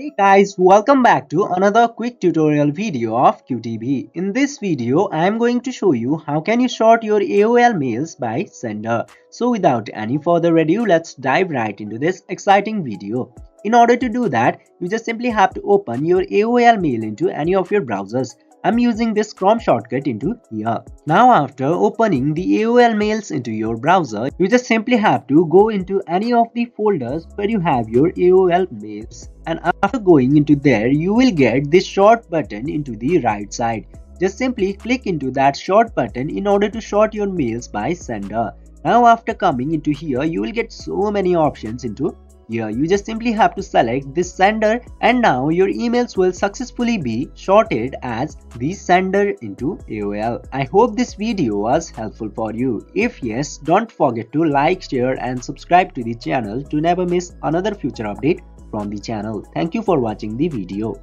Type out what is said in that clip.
Hey guys, welcome back to another quick tutorial video of QTV. In this video, I am going to show you how can you sort your AOL mails by sender. So without any further ado, let's dive right into this exciting video. In order to do that, you just simply have to open your AOL mail into any of your browsers. I'm using this Chrome shortcut into here. Now after opening the AOL mails into your browser, you just simply have to go into any of the folders where you have your AOL mails. And after going into there, you will get this short button into the right side. Just simply click into that short button in order to sort your mails by sender. Now after coming into here, you will get so many options into here you just simply have to select this sender and now your emails will successfully be sorted as the sender into AOL. I hope this video was helpful for you. If yes, don't forget to like, share and subscribe to the channel to never miss another future update from the channel. Thank you for watching the video.